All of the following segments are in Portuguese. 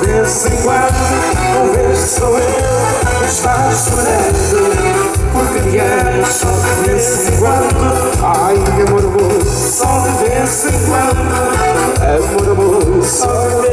vez em quando Converso sou eu Estás chorando Porque queres só de vez em quando Ai amor amor Só de vez em quando é, Amor amor Só de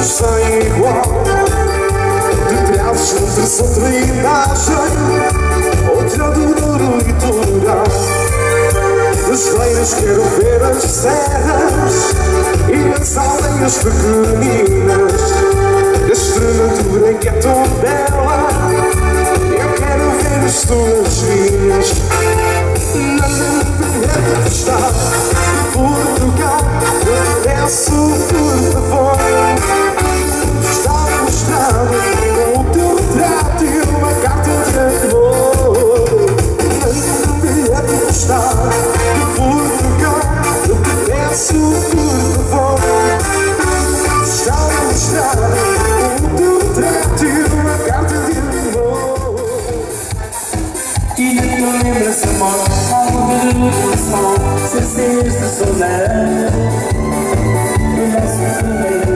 somos sem igual De traços outra imagem Outra do duro litoral Das feiras quero ver as serras E as aldeias pequeninas. Da Extremadura que é tão bela. Eu quero ver as tuas vinhas so mad. You must be so mad.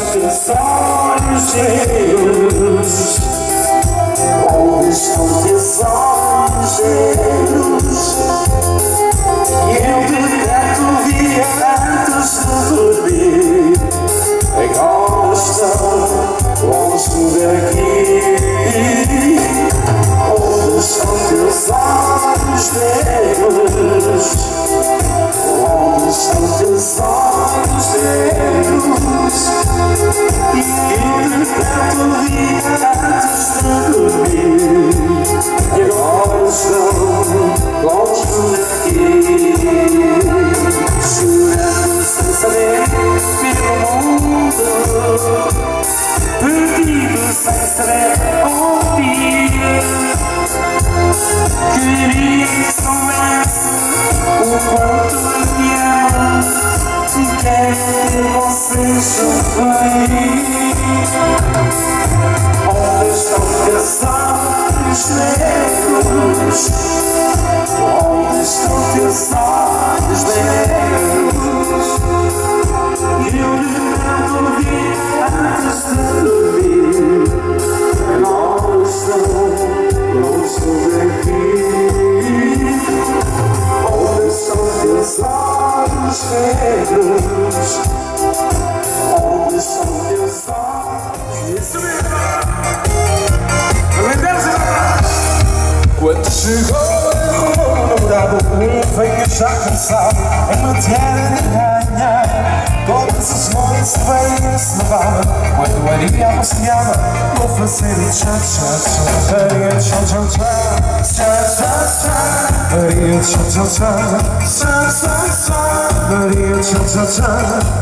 Olhos cheios Onde estão teus olhos cheios e eu eu canto vi antes de Quando chegou o namorado Um veio já cansado Em matéria de ganhar Todas as noites veio se levar Quando a Maria anunciava Vou fazer o tchá tchá tchá Maria tchá tchá tchá Tchá tchá tchá Maria tchá Tchá, tchá, tchá,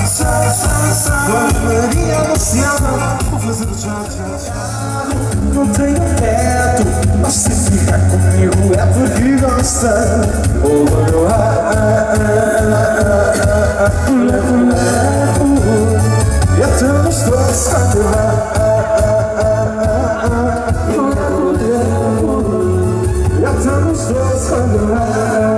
tchá, tchá, tchá Dona Maria Anunciada Vou fazer tchá, tchá, tchá Não tenho medo, Mas se ficar comigo é porque gosta Oh, oh, oh, ah, ah, ah, ah, ah Levo, levo E até nos dois a levar Levo, levo E até nos dois a levar